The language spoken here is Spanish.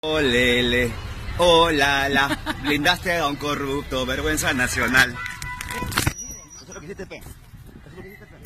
Olele, oh la la, blindaste a un corrupto, vergüenza nacional. Eso es lo que hiciste, pe. Eso es lo que hiciste, pe.